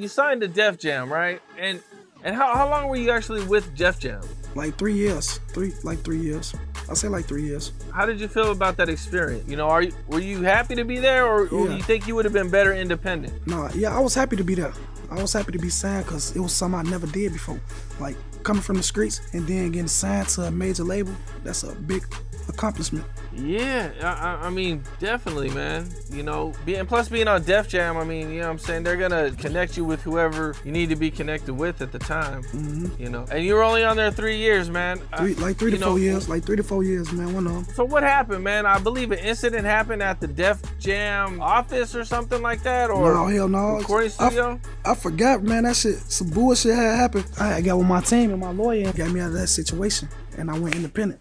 You signed to Def Jam, right? And and how, how long were you actually with Def Jam? Like three years, three like three years. I say like three years. How did you feel about that experience? You know, are you were you happy to be there, or, or Yeah. you think you would have been better independent? Nah, yeah, I was happy to be there. I was happy to be signed because it was something I never did before. Like coming from the streets and then getting signed to a major label, that's a big accomplishment. Yeah, I, I- mean, definitely, man. You know, being plus being on Def Jam, I mean, you know what I'm saying? They're gonna connect you with whoever you need to be connected with at the time. Mm-hmm. You know, and you were only on there three years, man. Three, like three to know, four years, like three to four years, man. One of them. So what happened, man? I believe an incident happened at the Def Jam office or something like that, or No, hell no. recording studio. I forgot, man. That shit, some bullshit had happened. I got with my team and my lawyer got me out of that situation, and I went independent.